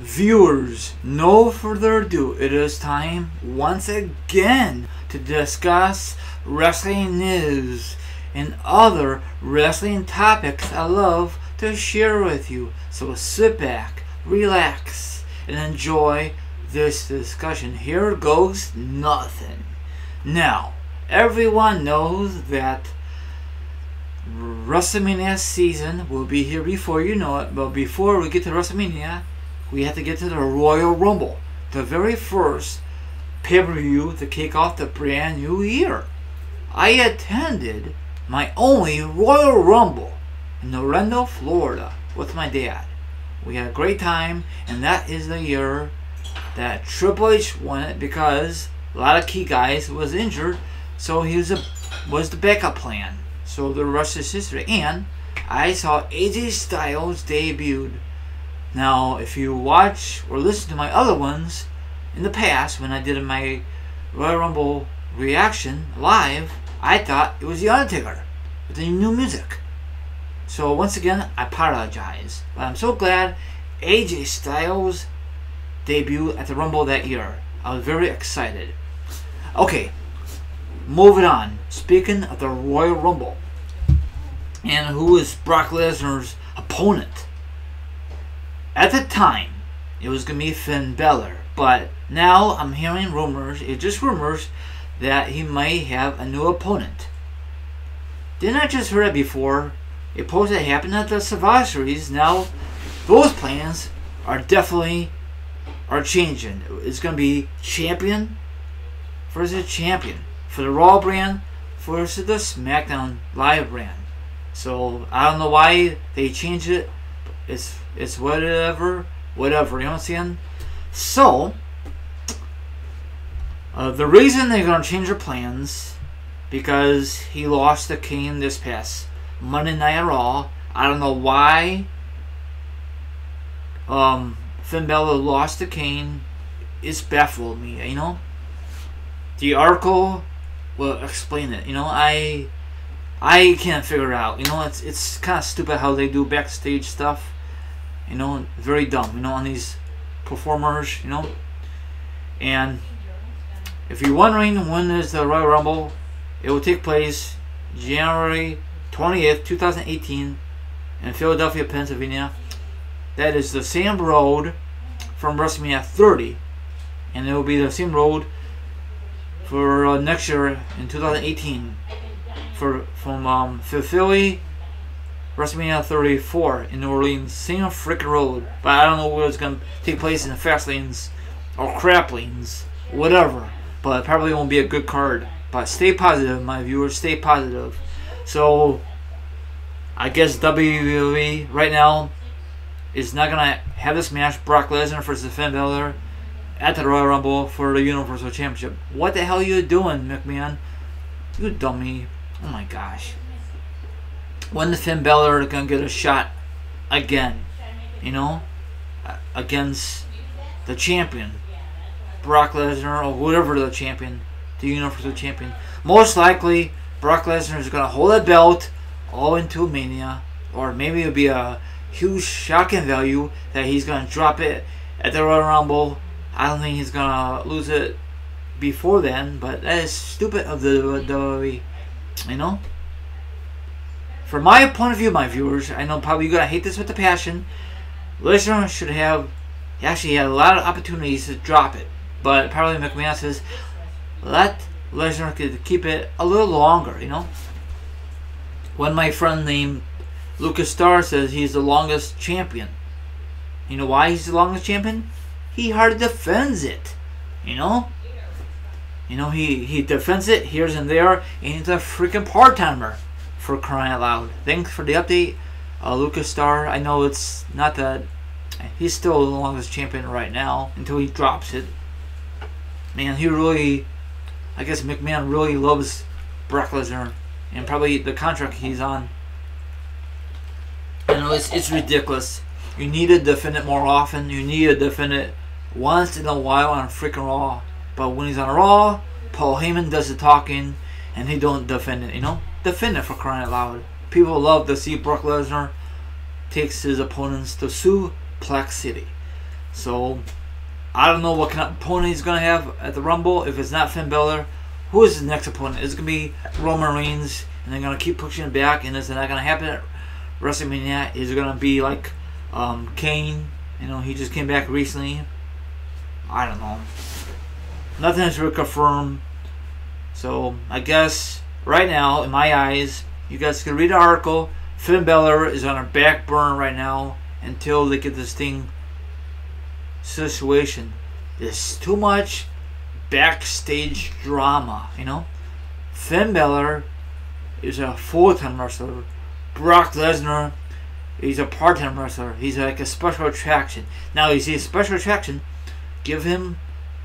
Viewers, no further ado, it is time once again to discuss wrestling news and other wrestling topics I love to share with you. So sit back, relax, and enjoy this discussion. Here goes nothing. Now, everyone knows that WrestleMania season will be here before you know it, but before we get to WrestleMania, we have to get to the Royal Rumble, the very first pay per view to kick off the brand new year. I attended my only Royal Rumble in Orlando, Florida, with my dad. We had a great time, and that is the year that Triple H won it because a lot of key guys was injured, so he was a was the backup plan. So the rest is history. And I saw AJ Styles debuted. Now, if you watch or listen to my other ones in the past, when I did my Royal Rumble reaction live, I thought it was The Undertaker with the new music. So once again, I apologize. But I'm so glad AJ Styles debuted at the Rumble that year. I was very excited. Okay, moving on. Speaking of the Royal Rumble, and who is Brock Lesnar's opponent? At the time, it was going to be Finn Balor, but now I'm hearing rumors, it's just rumors, that he might have a new opponent. Didn't I just hear it before? It supposed to happen at the Survivor Series. Now, those plans are definitely are changing. It's going to be champion versus champion for the Raw brand versus the SmackDown Live brand. So I don't know why they changed it. It's it's whatever, whatever. You know what I'm saying? So uh, the reason they're gonna change their plans because he lost the Kane this past Monday Night Raw. I don't know why. Um, Finn Balor lost to Kane. It's baffled me. You know. The article will explain it. You know, I I can't figure it out. You know, it's it's kind of stupid how they do backstage stuff. You know, very dumb. You know, on these performers. You know, and if you're wondering when is the Royal Rumble, it will take place January 20th, 2018, in Philadelphia, Pennsylvania. That is the same road from WrestleMania 30, and it will be the same road for uh, next year in 2018 for from um, Philly, WrestleMania 34 in New Orleans, same freaking road. But I don't know where it's gonna take place in the fast lanes or crap lanes, whatever. But it probably won't be a good card. But stay positive, my viewers. Stay positive. So I guess WWE right now is not gonna have this match Brock Lesnar versus Finn Balor at the Royal Rumble for the Universal Championship. What the hell are you doing, McMahon? You dummy. Oh my gosh. When the Finn Balor gonna get a shot again? You know? Against the champion. Brock Lesnar or whatever the champion. The Universal Champion. Most likely, Brock Lesnar is gonna hold that belt all into Mania. Or maybe it'll be a huge shocking value that he's gonna drop it at the Royal Rumble. I don't think he's gonna lose it before then, but that is stupid of the WWE. You know? From my point of view, my viewers, I know probably you're gonna hate this with the passion. Lesnar should have actually had a lot of opportunities to drop it. But apparently McMahon says let Lesnar keep it a little longer, you know? When my friend named Lucas Starr says he's the longest champion. You know why he's the longest champion? He hardly defends it. You know? You know, he, he defends it here and there, and he's a freaking part timer for crying out loud. Thanks for the update, uh, Lucas Starr. I know it's not that he's still the longest champion right now until he drops it. Man, he really, I guess McMahon really loves Brock Lesnar, and probably the contract he's on. You know, it's, it's ridiculous. You need to defend it more often. You need to defend it once in a while on freaking Raw. But when he's on Raw, Paul Heyman does the talking, and he don't defend it. You know, defend it for crying out loud. People love to see Brock Lesnar takes his opponents to Suplex City. So I don't know what kind of opponent he's gonna have at the Rumble. If it's not Finn Balor, who is his next opponent? Is it gonna be Roman Reigns, and they're gonna keep pushing it back, and is it not gonna happen at WrestleMania? Is it gonna be like um, Kane? You know, he just came back recently. I don't know. Nothing is really confirmed. So I guess right now, in my eyes, you guys can read the article. Finn Balor is on a back burner right now until they get this thing situation. There's too much backstage drama, you know? Finn Balor is a full-time wrestler. Brock Lesnar, he's a part-time wrestler. He's like a special attraction. Now, you see a special attraction, give him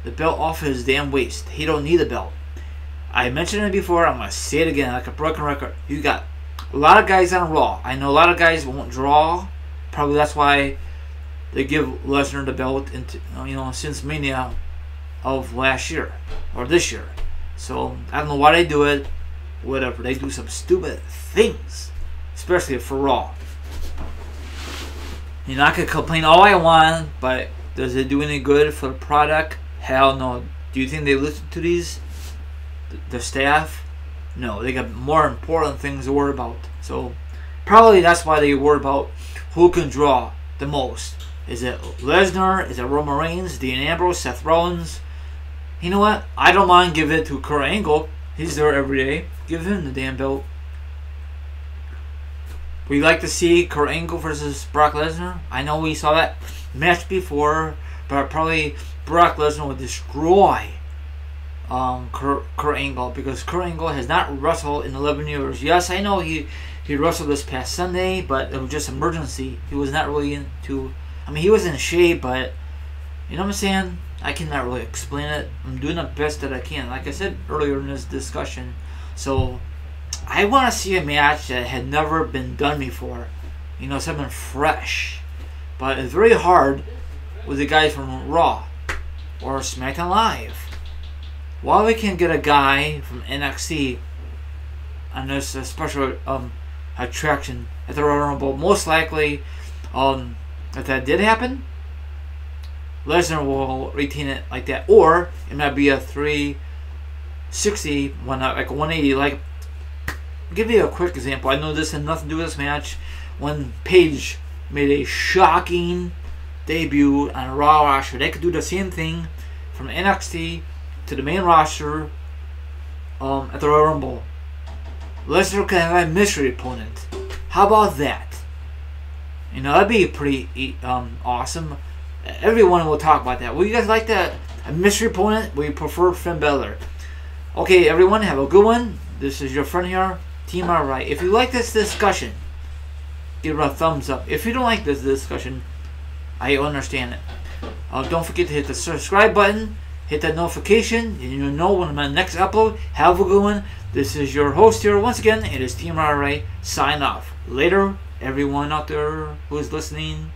the belt off his damn waist. He don't need a belt. I mentioned it before. I'm gonna say it again, like a broken record. You got a lot of guys on Raw. I know a lot of guys won't draw. Probably that's why they give Lesnar the belt into you know since Mania of last year or this year. So I don't know why they do it. Whatever they do, some stupid things, especially for Raw. You know I could complain all I want, but does it do any good for the product? Hell no. Do you think they listen to these? The staff? No, they got more important things to worry about. So probably that's why they worry about who can draw the most. Is it Lesnar? Is it Roman Reigns? Dean Ambrose? Seth Rollins? You know what? I don't mind giving it to Kurt Angle. He's there every day. Give him the damn belt. We like to see Kurt Angle versus Brock Lesnar. I know we saw that match before, but probably Brock Lesnar would destroy um, Kurt, Kurt Angle because Kurt Angle has not wrestled in 11 years. Yes, I know he he wrestled this past Sunday, but it was just emergency. He was not really into I mean, he was in shape, but you know what I'm saying? I cannot really explain it. I'm doing the best that I can. Like I said earlier in this discussion. So, I want to see a match that had never been done before. You know, something fresh. But it's very hard with the guys from Raw or SmackDown Live. While we can get a guy from NXT and there's a special um, attraction at the Royal Rumble, most likely um, if that did happen, Lesnar will retain it like that, or it might be a 360, one like a 180. Like, give you a quick example. I know this had nothing to do with this match. When Paige made a shocking debut on Raw roster, they could do the same thing from NXT to the main roster um, at the Royal Rumble. Lesnar can have a mystery opponent. How about that? You know, that'd be pretty um, awesome. Everyone will talk about that. Would you guys like that? A mystery opponent? We prefer Finn Balor. Okay, everyone, have a good one. This is your friend here, Team RyRy. If you like this discussion, give it a thumbs up. If you don't like this discussion, I understand it. Uh, don't forget to hit the subscribe button, hit that notification, and you'll know when my next upload. Have a good one. This is your host here once again. It is Team RyRy. Sign off. Later everyone out there who is listening